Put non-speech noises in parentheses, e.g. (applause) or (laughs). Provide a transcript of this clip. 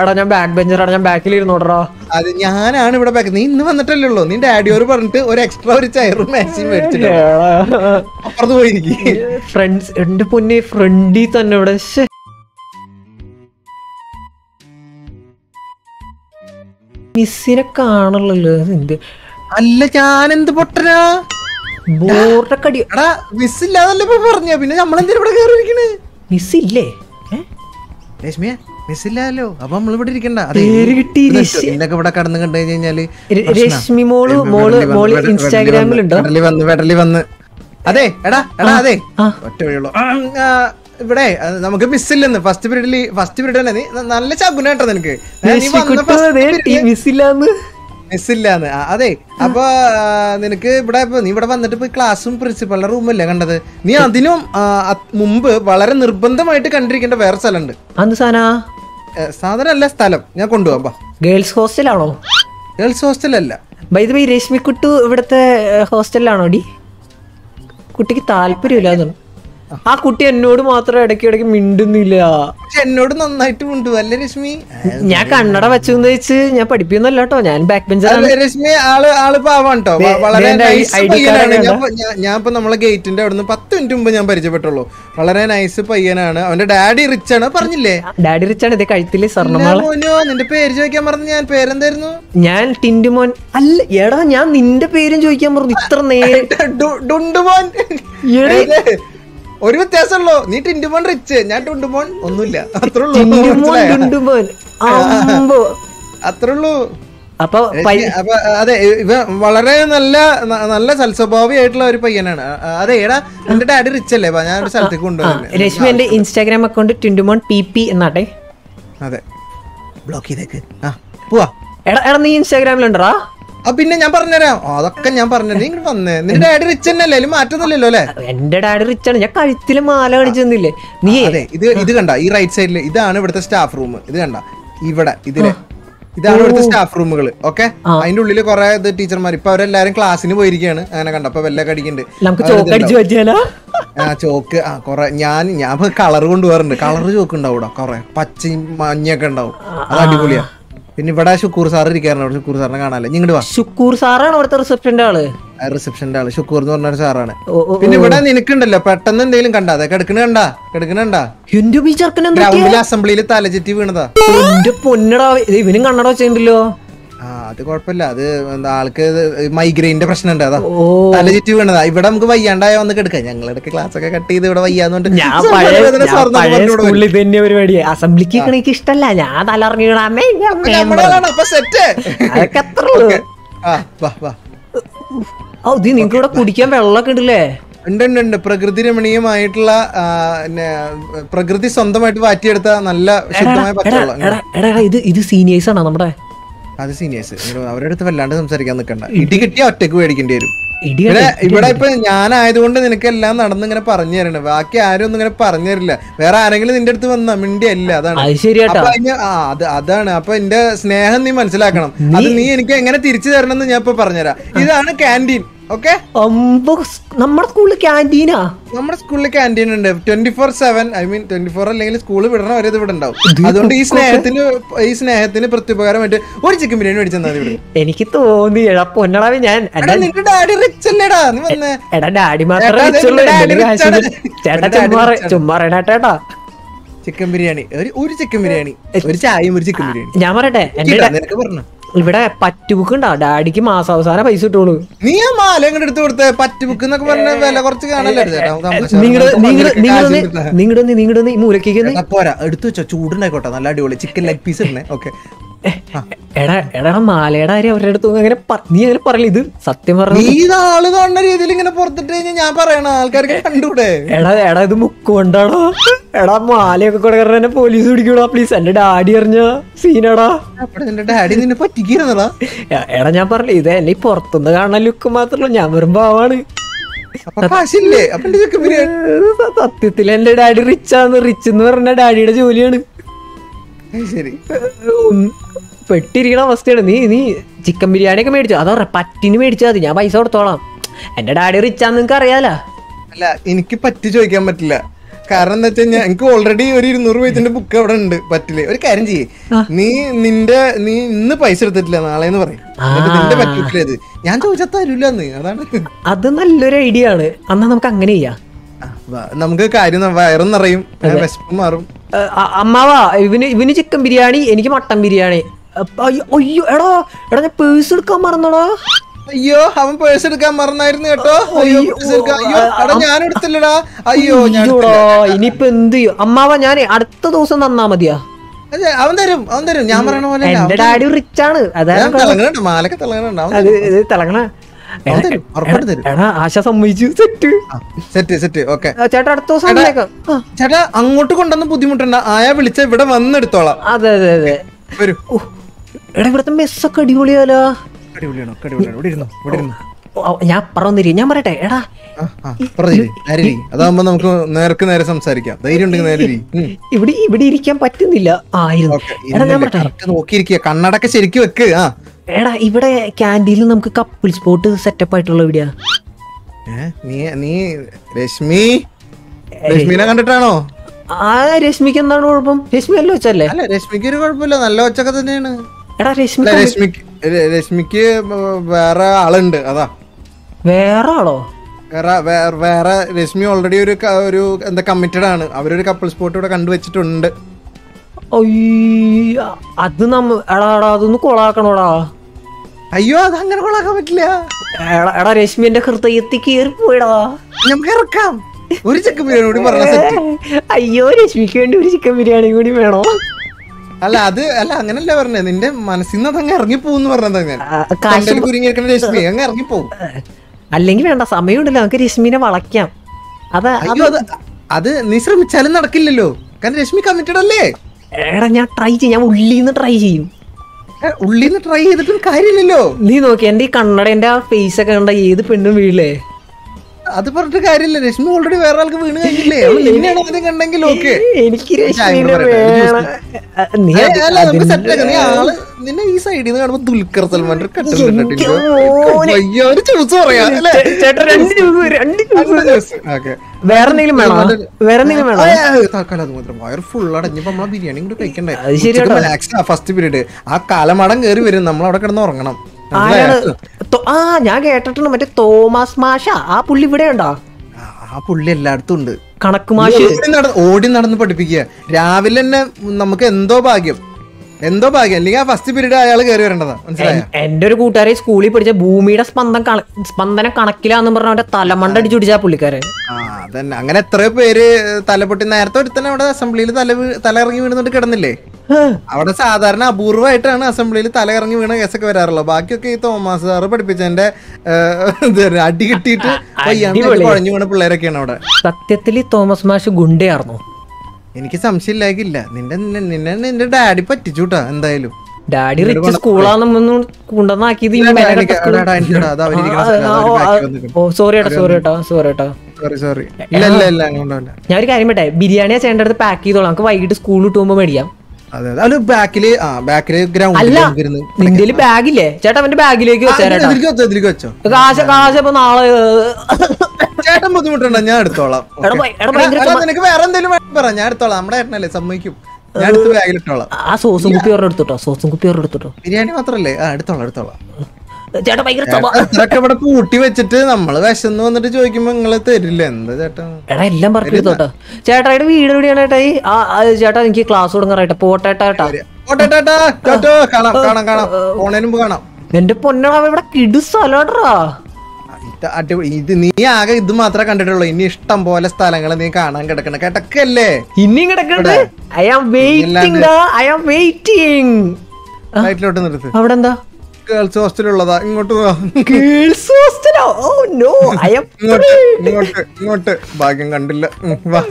എടാ ഞാൻ ബാക്ക് ബെഞ്ചറാണ് ഞാൻ ബാക്കിൽ അത് ഞാനാണ് ഇവിടെ ബാക്ക് നീ ഇന്ന് വന്നിട്ടല്ലേ ഉള്ളൂ. നിന്റെ ആഡിയോർ പറഞ്ഞിട്ട് ഒരു എക്സ്ട്രാ ഒരു ചെയറും മാക്സിമം മേടിച്ചിട്ട് അപ്പുറത്ത് പോയിരിക്കും ഫ്രണ്ട്സ് എന്റെ പൊന്നെ ഫ്രണ്ടി തന്നെ ഇവിടെ. മിസ്സിനെ കാണുള്ളല്ലോ എന്ത് അല്ല ഞാനെന്ത് പൊട്ടനാ? ബോർഡൊക്കെ അടി എടാ മിസ് ഇല്ലാതല്ലേ പറഞ്ഞ. പിന്നെ നമ്മളെന്തിനാ ഇവിടെ കേറിയിരിക്കണേ? മിസ് ഇല്ലേ? രശ്മിയ മിസ് ഇല്ലല്ലോ അപ്പൊ നമ്മൾ ഇവിടെ ഇരിക്കണ്ട. നിന്നൊക്കെ ഇവിടെ കടന്നു കണ്ടു കഴിഞ്ഞാൽ രശ്മി മോൾ മോൾ മോൾ ഇൻസ്റ്റാഗ്രാമിലുണ്ടോ? വെടലി വന്ന് വെടലി വന്ന്. അതെ എടാ എടാ അതെ. ഒറ്റ വഴിയുള്ളൂ. ഇവിടെ നമുക്ക് മിസ്സില്ലെന്ന്. ഫസ്റ്റ് പീരീഡിൽ ഫസ്റ്റ് പീരീഡ് തന്നെ. നല്ല ശകുനാട്ടോ നിനക്ക്. ഏ, മിസ്സില്ലാന്ന് അതെ. അപ്പൊ നിനക്ക് ഇവിടെ നീ ഇവിടെ വന്നിട്ട് ഇപ്പൊ ക്ലാസ്സും പ്രിൻസിപ്പളിന്റെ റൂമല്ലേ കണ്ടത്? നീ അതിനും മുമ്പ് വളരെ നിർബന്ധമായിട്ട് കണ്ടിരിക്കേണ്ട വേറെ സ്ഥലമുണ്ട്. സാധനം? അല്ല സ്ഥലം. ഞാൻ കൊണ്ടുപോകാം ഗേൾസ് ഹോസ്റ്റലാണോ ഗേൾസ് ഹോസ്റ്റലല്ല ബൈ ബൈ രശ്മി കുട്ടു ഇവിടുത്തെ ഹോസ്റ്റലിലാണോ ഡി? കുട്ടിക്ക് താല്പര്യമില്ല ആ കുട്ടി എന്നോട് മാത്രം ഇടയ്ക്ക് ഇടയ്ക്ക് മിണ്ടുന്നില്ല. എന്നോട് നന്നായിട്ട് മിണ്ടു. അല്ലേ രശ്മി? ഞാൻ കണ്ണട വെച്ചു വെച്ച് ഞാൻ പഠിപ്പിക്കുന്നല്ല കേട്ടോ. ഞാൻ ബാക്ക് ബെഞ്ചറാണ് രശ്മി ആൾ ആൾ പാവാട്ടോ വളരെ ഞാൻ ഇപ്പൊ- നമ്മളെ ഗേറ്റിന്റെ അവിടുന്ന് പത്ത് മിനിറ്റ് മുമ്പ് ഞാൻ പരിചയപ്പെട്ടുള്ളൂ. വളരെ നൈസ് പയ്യനാണ്. അവന്റെ ഡാഡി റിച്ച് ആണ്. പറഞ്ഞില്ലേ? ഡാഡി റിച്ച് ആണ്. ഇത് കഴുത്തിൽ മോനോ നിന്റെ പേര് ചോദിക്കാൻ പറഞ്ഞു ഞാൻ പേരെന്തായിരുന്നു? ഞാൻ ടിന്റുമോൻ അല്ല എടാ ഞാൻ നിന്റെ പേരും ചോദിക്കാൻ പറഞ്ഞു. ഇത്ര നേരം. ഡുണ്ടുമോൻ? ഒരു വ്യത്യാസമുള്ളൂ. നീ ടിൻഡുമോൻ റിച്ച് ഞാൻ ടുണ്ടുമോൻ ഒന്നുമില്ല. അത്രേ ഉള്ളൂ അത്രേ ഉള്ളൂ അപ്പൊ അപ്പൊ അതെ ഇവ വളരെ നല്ല നല്ല സൽസ്വഭാവിയായിട്ടുള്ള ഒരു പയ്യനാണ്. അതെ എടാ എന്റെ ഡാഡി റിച്ച് അല്ലേ? ഞാൻ ഒരു സ്ഥലത്തേക്ക് കൊണ്ടുപോകുന്നത് രശ്മി എന്റെ ഇൻസ്റ്റാഗ്രാം അക്കൗണ്ട് ടിൻഡുമോൺ പി പി എന്നാട്ടെ. അതെ. ബ്ലോക്ക് ചെയ്തേക്ക്. ആ പോവാ. എടാ എടാ നീ ഇൻസ്റ്റാഗ്രാമിലുണ്ടോ പിന്നെ ഞാൻ പറഞ്ഞുതരാം. അതൊക്കെ ഞാൻ പറഞ്ഞു നീ ഇങ്ങോട്ട് വന്നേ. നിന്റെ ഡാഡി റിച്ച് തന്നെയല്ലേ അതിൽ മാറ്റൊന്നുമില്ലല്ലോ അല്ലേ? എന്റെ ഡാഡി റിച്ച് ആണ്. ഞാൻ കഴുത്തിൽ മാല കാണിച്ചെന്നില്ലേ നീ അതെ. ഇത് ഇത് കണ്ട. ഈ റൈറ്റ് സൈഡിൽ ഇതാണ് ഇവിടുത്തെ സ്റ്റാഫ് റൂം ഇത് കണ്ട. ഇവിടെ ഇതിൽ. ഇതാണ് ഇവിടുത്തെ സ്റ്റാഫ് റൂമുകൾ ഓക്കെ അതിന്റെ ഉള്ളിൽ കുറെ ഇത് ടീച്ചർമാർ ഇപ്പൊ അവരെല്ലാരും ക്ലാസ്സിന് പോയിരിക്കുകയാണ് അങ്ങനെ കണ്ട. അപ്പൊ വെല്ല കടിക്കുന്നുണ്ട് നമുക്ക് ചോക്കടിച്ചു പറ്റിയാലോ ആ ചോക്ക് ആ കൊറേ. ഞാൻ ഞാൻ കളർ കൊണ്ടുപോകാറുണ്ട്. കളർ ചോക്ക് ഉണ്ടാവും കൊറേ. പച്ചയും മഞ്ഞൊക്കെ ഉണ്ടാവും. അത് അടിപൊളിയാ. പിന്നെ ഇവിടെ ഷുക്കൂർ സാർ ഇരിക്കാറുണ്ട്. അവിടെ ഷുക്കൂർ സാറിനെ കാണാല്ലേ? ഇങ്ങോട്ട് വാ. ശുക്കൂർ സാറാണ് അവിടുത്തെ റിസപ്ഷന്റെ ആൾ. റിസപ്ഷന്റെ ആൾ. ഷുക്കൂർ എന്ന് പറഞ്ഞ ഒരു സാറാണ് പിന്നെ ഇവിടെ നിനക്കുണ്ടല്ലോ പെട്ടെന്ന് എന്തെങ്കിലും കണ്ടാ? അതെ കിടക്കണ കണ്ടാ? കിടക്കണ കണ്ടാ? ഗ്രൗണ്ടിലെ അസംബ്ലിയിൽ തലചെറ്റി വീണതാ. പൊന്നടാ ഇവനും കണ്ണട വെച്ചിട്ടുണ്ടല്ലോ. ആ അത് കുഴപ്പമില്ല. അത് എന്താ ആൾക്ക് മൈഗ്രെയിന്റെ പ്രശ്നം ഉണ്ട് അതാ തല ചുറ്റി വീണതാ. ഇവിടെ നമുക്ക് വയ്യാണ്ടായ വന്ന് കിടക്കാം. ഞങ്ങളിടയ്ക്ക് ക്ലാസ് ഒക്കെ കട്ട് ചെയ്ത് ഇവിടെ വയ്യാന്നുണ്ട്. (laughs) തന്നെ പരിപാടി. അസംബ്ലിക്ക് എനിക്ക് ഇഷ്ടല്ല. ഞാൻ തലറിഞ്ഞു വീണാമേ സെറ്റ് അതൊക്കെ അത്ര ഉള്ളൂ. ആ വാ വാ. ഓ ഇത് നിങ്ങൾക്ക് ഇവിടെ കുടിക്കാൻ വെള്ളമൊക്കെ ഉണ്ടല്ലേ? ഉണ്ട് ഉണ്ട് ഉണ്ട്. പ്രകൃതി രമണീയമായിട്ടുള്ള പ്രകൃതി സ്വന്തമായിട്ട് വാറ്റിയെടുത്ത നല്ല ശുദ്ധമായ പച്ചവെള്ളം. ഇത് ഇത് സീനിയേഴ്സ് ആണോ നമ്മുടെ? അത് സീനിയേഴ്സ് അവരുടെ അടുത്ത് വല്ലാണ്ട് സംസാരിക്കാൻ നിൽക്കണ്ട ഇടി കിട്ടിയ ഒറ്റയ്ക്ക് മേടിക്കേണ്ടി വരും. ഇവിടെ ഇപ്പൊ ഞാനായതുകൊണ്ട് നിനക്ക് എല്ലാം നടന്ന് ഇങ്ങനെ പറഞ്ഞു തരണം ബാക്കി ആരും ഒന്നും ഇങ്ങനെ പറഞ്ഞു തരില്ല. വേറെ ആരെങ്കിലും നിന്റെ അടുത്ത് വന്ന മിണ്ടിയല്ല അതാണ്. അത് അതാണ്. അപ്പൊ എന്റെ സ്നേഹം നീ മനസ്സിലാക്കണം. അത് നീ എനിക്ക് എങ്ങനെ തിരിച്ചു തരണം എന്ന് ഞാൻ ഇപ്പൊ പറഞ്ഞുതരാം. ഇതാണ് ക്യാന്റീൻ ഓക്കെ നമ്മുടെ സ്കൂളിൽ ക്യാന്റീനാ നമ്മുടെ സ്കൂളിൽ ക്യാന്റീൻ ഉണ്ട്. Twenty four seven I mean twenty four അല്ലെങ്കിൽ സ്കൂൾ വിടണ വരെ ഇത് ഇവിടെ ഉണ്ടാവും. അതുകൊണ്ട് ഈ സ്നേഹത്തിന് ഈ സ്നേഹത്തിന് പ്രത്യുപകാരമായിട്ട് ഒരു ചിക്കൻ ബിരിയാണി മേടിച്ചു തന്നാൽ ഇവിടെ. എനിക്ക് തോന്നി. എടാ പൊന്നടാവി ഞാൻ നിന്റെ ഡാഡി റിച്ച് അല്ലേടാ? നീ വന്നേ. എടാ ഡാഡി മാത്രമേ ചേട്ടാ, ചുമ്മാ ചുമ്മാ ചിക്കൻ ബിരിയാണി ഒരു ചിക്കൻ ബിരിയാണി ഒരു ചായയും ഒരു ചിക്കൻ ബിരിയാണി ഞാൻ പറയട്ടെ നിനക്ക് പറഞ്ഞു. ഇവിടെ പറ്റുബുക്ക് ഉണ്ടാ ഡാഡിക്ക് മാസാവസാനം പൈസ കിട്ടുള്ളൂ. നീ ആ മാല എടുത്ത് കൊടുത്തേ? പറ്റ് ബുക്ക് എന്നൊക്കെ പറഞ്ഞ വില കുറച്ച് കാണല്ലേ നിങ്ങളുടെ മൂലക്കേക്ക് പോരാ എടുത്തു വെച്ചോ. ചൂടുണ്ടായിക്കോട്ടെ. നല്ല അടിപൊളി. ചിക്കൻ ലെഗ് പീസ് ഇടണേ. ഓക്കെ എടാ എടാ മാലയുടെ കാര്യം അവരുടെ അടുത്ത് അങ്ങനെ നീ അങ്ങനെ പറയില്ല? ഇത് സത്യം പറഞ്ഞു നീ ആൾ കാണുന്ന രീതിയിൽ ഇങ്ങനെ പുറത്തിട്ട് കഴിഞ്ഞാൽ ഞാൻ പറയണ ആൾക്കാർക്ക് കണ്ടൂടെ? എടാ എടാ ഇത് മുക്ക് കൊണ്ടാടാ എടാ മാലയൊക്കെ കൂടെ കാരണം എന്നെ പോലീസ് പിടിക്കൂടാ പ്ലീസ് എന്റെ ഡാഡി അറിഞ്ഞ സീനടാ. നിന്റെ ഡാഡി നിന്നെ പറ്റിക്കുന്നതാ എടാ ഞാൻ പറഞ്ഞില്ല ഇത് എന്നെ പുറത്തുനിന്ന് കാണുന്ന ലുക്ക് മാത്രമല്ല ഞാൻ ചിക്കൻ ബിരിയാണി സത്യത്തിൽ എന്റെ ഡാഡി റിച്ച് ആണ് റിച്ച് എന്ന് പറഞ്ഞ ഡാഡിയുടെ ജോലിയാണ്. ശരി. പെട്ടിരിക്കണ അവസ്ഥയാണ്. നീ നീ ചിക്കൻ ബിരിയാണി ഒക്കെ മേടിച്ചു? അതോ പറ്റിന് മേടിച്ചാൽ മതി. ഞാൻ പൈസ കൊടുത്തോളാം. എന്റെ ഡാഡി റിച്ചാന്ന് നിങ്ങക്ക് അറിയാലോ? അല്ല എനിക്ക് പറ്റി ചോദിക്കാൻ പറ്റില്ല. കാരണം എന്താ വെച്ചാൽ എനിക്ക് ഓൾറെഡി ഒരു ഇരുന്നൂറ് പേജിന്റെ ബുക്ക് അവിടെ ഉണ്ട് പറ്റില്ല ഒരു കാര്യം ചെയ്യേ. നീ നിന്റെ നീ ഇന്ന് പൈസ എടുത്തിട്ടില്ല നാളെ എന്ന് പറയും. നിന്റെ ഞാൻ ചോദിച്ചാൽ തരൂലെന്ന്. അതാണ്. അത് നല്ലൊരു ഐഡിയ ആണ്. അന്നാ നമുക്ക് അങ്ങനെ ചെയ്യാം. നമുക്ക് കാര്യം വയറും നിറയും. വിശപ്പ് മാറും. അമ്മാവാ ഇവന് ഇവന് ചിക്കൻ ബിരിയാണി എനിക്ക് മട്ടൻ ബിരിയാണി. അയ്യോ എടാ എടാ ഞാൻ പേഴ്സ് എടുക്കാൻ മറന്നടാ. അയ്യോ അവൻ പേഴ്സ് എടുക്കാൻ മറന്നായിരുന്നു കേട്ടോ. അയ്യോ അയ്യോ. എടാ ഞാൻ എടുത്തില്ലടാ. അയ്യോ ഞാൻ ഇനിയിപ്പൊ എന്ത് ചെയ്യും? അമ്മാവ ഞാൻ അടുത്ത ദിവസം തന്നാ മതിയാ. അവൻ തരും അവൻ തരും. ഞാൻ പറയണ പോലെ എന്റെ ഡാഡി റിച്ച് ആണ്. അതാണ് തിളങ്ങണ. മാലൊക്കെ തിളങ്ങണ ആശ സമ്മതിച്ചു. സെറ്റ്. Set set okay. ചേട്ടാ അടുത്ത ദിവസം ചേട്ടാ അങ്ങോട്ട് കൊണ്ടുവന്ന് ബുദ്ധിമുട്ടണ്ട. ആയാ വിളിച്ച ഇവിടെ വന്നെടുത്തോളാം. അതെ അതെ അതെ. വരൂ. എടാ ഇവിടുത്തെ മെസ്സൊക്കെ അടിപൊളിയാലോ? അടിപൊളിയാണോ? അടിപൊളിയാണോ ഇവിടെ ഇരുന്നു ഇവിടെ ഇരുന്നു. ഓ, ഞാൻ പറഞ്ഞു ഞാൻ പറയട്ടെ എടാ. അതാവുമ്പോ നമുക്ക് നേർക്ക് നേരെ സംസാരിക്കാം. ധൈര്യം ഉണ്ടെങ്കിൽ നേരെ. ഇവിടെ ഇവിടെ ഇരിക്കാൻ പറ്റുന്നില്ല. ആയിരുന്നു ഓക്കേ, എടാ ഞാൻ ഇരുന്നില്ലേ? പറയട്ടെ. കറക്റ്റ് നോക്കിയിരിക്കുക. കണ്ണടക്കെ ശരിക്കും വെക്ക്. എടാ ഇവിടെ ക്യാന്റീനിൽ നമുക്ക് കപ്പിൾ സ്പോട്ട് സെറ്റപ്പ് ആയിട്ടുള്ള എവിടെയാ നീ നീ രശ്മി? രശ്മിനെ കണ്ടിട്ടാണോ? ആ രശ്മിക്ക് എന്താണ് കുഴപ്പം? രശ്മി അല്ല വെച്ചല്ലേ അല്ല രശ്മിക്ക് ഒരു കുഴപ്പമില്ല. നല്ല ഒച്ചൊക്കെ തന്നെയാണ്. എടാ രശ്മി രശ്മിക്ക് രശ്മിക്ക് വേറെ ആളുണ്ട്. അതാ. വേറെ ആളോ? വേറെ വേറെ രശ്മി ഓൾറെഡി ഒരു ഒരു എന്താ കമ്മിറ്റഡ് ആണ്. അവരൊരു കപ്പിൾ സ്പോട്ട് ഇവിടെ കണ്ടുവച്ചിട്ടുണ്ട് അത് നമ്മ എടാ എടാ അതൊന്ന് കൊളാക്കണോടാ. അയ്യോ അത് അങ്ങനെ കൊള്ളാക്കാൻ പറ്റില്ല. എടാ എടാ രശ്മി എന്റെ ഹൃദയത്തിൽ കയറി പോയിടാ. നമുക്ക് ഇറക്കാം. ഒരു ചിക്കൻ ബിരിയാണി കൂടി പറഞ്ഞ അയ്യോ രശ്മിക്ക് വേണ്ടി ഒരു ചിക്കൻ ബിരിയാണി കൂടി വേണോ? അല്ല അത് അല്ല അങ്ങനല്ല പറഞ്ഞത്. നിന്റെ മനസ്സിൽ നിന്ന് അതങ്ങ് ഇറങ്ങിപ്പോന്ന് പറഞ്ഞതാ കണ്ടൽ കുരുങ്ങിയിരിക്കുന്ന രശ്മി അങ്ങ് ഇറങ്ങിപ്പോവും അല്ലെങ്കിൽ വേണ്ട സമയമുണ്ടല്ലോ. നമുക്ക് രശ്മിനെ വളയ്ക്കാം. അത് അത് നീ ശ്രമിച്ചാലും നടക്കില്ലല്ലോ. കാരണം രശ്മി കമ്മിറ്റഡ് അല്ലേ എടാ ഞാൻ ട്രൈ ചെയ്യും. ഞാൻ ഉള്ളിന്ന് ട്രൈ ചെയ്യും. ഏ, ഉള്ളിന്ന് ട്രൈ ചെയ്തിട്ടും കാര്യമില്ലല്ലോ. നീ നോക്കി എന്റെ ഈ കണ്ണടേന്റെ ആ ഫേസ് ഒക്കെ കണ്ട ഏത് പെണ്ണും വീഴില്ലേ? അത് പറഞ്ഞിട്ട് കാര്യമില്ല. രശ്മി ഓൾറെഡി വേറെ ആൾക്ക് വീണ് കഴിഞ്ഞില്ലേ? അവൾ നിന്നെയാണ് ആദ്യം കണ്ടെങ്കിൽ ഓക്കെ എനിക്ക് നീ ആൾ നിന്നെ ഈ സൈഡിൽ നിന്ന് കാണുമ്പോ ദുൽഖർ സൽമാൻ ഒരു ചൂസ് പറയാം വേറെ എന്തെങ്കിലും വേണോ? വേറെ എന്തെങ്കിലും വേണോ? തൽക്കാലം അത് മാത്രം. വയർ ഫുൾ അടഞ്ഞപ്പോ നമ്മളെ ബിരിയാണി കൂടെ കഴിക്കണ്ടേ? ഫസ്റ്റ് പീരീഡ് ആ കാലമടം കയറി വരും. നമ്മൾ അവിടെ കിടന്ന് ഉറങ്ങണം. ആരാണ് ആ ഞാൻ കേട്ടിട്ടുണ്ട് മറ്റേ തോമസ് മാഷ. ആ പുള്ളി ഇവിടെ ഉണ്ടോ ആ- പുള്ളി എല്ലായിടത്തും ഉണ്ട്. കണക്ക് മാഷ്. ഓടി നടന്ന് പഠിപ്പിക്കുക. രാവിലെ തന്നെ നമുക്ക് എന്തോ ഭാഗ്യം. എന്തോ ഭാഗ്യം. അല്ലെങ്കിൽ ആ ഫസ്റ്റ് പീരീഡ് അയാൾ കയറി വരേണ്ടതാ. എന്റെ ഒരു കൂട്ടുകാരെ സ്കൂളിൽ പഠിച്ച ഭൂമിയുടെ സ്പന്ദം സ്പന്ദനം കണക്കിലാന്ന് പറഞ്ഞ അവന്റെ തലമണ്ട അടിച്ചു പിടിച്ച പുള്ളിക്കാരൻ. അതന്നെ. അങ്ങനെ എത്രയോ പേര് തലപൊട്ടി നേരത്തെ ഒരുത്തന്നെ അവിടെ അസംബ്ലിയിൽ തല വീ- തല ഇറങ്ങി വീണിട്ട് കിടന്നില്ലേ? അവിടെ സാധാരണ അപൂർവമായിട്ടാണ് അസംബ്ലിയിൽ തലകറങ്ങി വീണ കേസൊക്കെ വരാറുള്ളത്. ബാക്കിയൊക്കെ ഈ തോമസ് സാറ് പഠിപ്പിച്ചതിന്റെ അടി കിട്ടിയിട്ട്. കുഴഞ്ഞു വീണ പിള്ളേരൊക്കെയാണ് അവിടെ. സത്യത്തിൽ ഈ തോമസ് മാഷ് ഗുണ്ടയായിരുന്നു. എനിക്ക് സംശയമില്ലായില്ല നിന്റെ നിന്നെ നിന്റെ ഡാഡി പറ്റിച്ചൂട്ടാ എന്തായാലും. ഡാഡി റിച്ച് സ്കൂളാണെന്നൊന്നും കൊണ്ടുവന്നാക്കിയത്. ഓ സോറി ഏട്ടാ ഏട്ടാ ഏട്ടാ. ഞാൻ ഒരു കാര്യം പറ്റേ ബിരിയാണിയാ ചേട്ടന്റെ അടുത്ത് പാക്ക് ചെയ്തോളാം. നമുക്ക് വൈകിട്ട് സ്കൂളിൽ വിട്ട് പോകുമ്പോൾ മേടിക്കാം. അതെ അതെ. അത് ബാക്കിൽ ആ ബാക്കിൽ അല്ല ഗ്രൗണ്ടിൽ ഇരുന്ന് നിന്റെ ബാഗില്ലേ? ചേട്ടാ അവന്റെ ബാഗിലേക്ക് വെച്ചോ വെച്ചോ. കാശ കാശ ഇപ്പൊ നാളെ ചേട്ടൻ ബുദ്ധിമുട്ടുണ്ടോ? ഞാൻ എടുത്തോളാം. നിനക്ക് വേറെ എന്തെങ്കിലും പറ. ഞാൻ എടുത്തോളാം. നമ്മുടെ ഏട്ടനല്ലേ സമ്മതിക്കും. ഞാൻ എടുത്ത് ആ സോസും കുപ്പി ഓർഡർ എടുത്തോട്ടോ സോസും കുപ്പി എടുത്തോട്ടോ ബിരിയാണി മാത്രല്ലേ? ആ എടുത്തോളാം എടുത്തോളാം. ചേട്ടാ ഭയങ്കര ഇതൊക്കെ ഇവിടെ കൂട്ടി വെച്ചിട്ട് നമ്മൾ വിശന്ന് വന്നിട്ട് ചോദിക്കുമ്പോ നിങ്ങൾ തരില്ല. എന്താ ചേട്ടാ? എടാ എല്ലാം പറഞ്ഞു എടുത്തോട്ടോ ചേട്ടായുടെ വീട് എവിടെയാണ് ഏട്ടാ ഈ ആ ചേട്ടാ എനിക്ക് ക്ലാസ് തുടങ്ങാറായിട്ട് പോട്ടേട്ടാ എന്റെ പൊന്നാ ഇവിടെ കിടു ഇത് അടിപൊളി. ഇത് നീ ആകെ ഇത് മാത്രമേ കണ്ടിട്ടുള്ളൂ. ഇനി ഇഷ്ടം പോലെ സ്ഥലങ്ങൾ നീ കാണാൻ കിടക്കണ. കിടക്കല്ലേ? ഇനിയും കിടക്കണ്ട് I am waiting I am waiting അവിടെ എന്താ? ഗേൾസ് ഹോസ്റ്റലുള്ളതാ ഇങ്ങോട്ട് ഗേൾസ് ഹോസ്റ്റലോ ഓ നോ ഐ ഇങ്ങോട്ട് ഇങ്ങോട്ട് ഭാഗ്യം കണ്ടില്ല. വാ.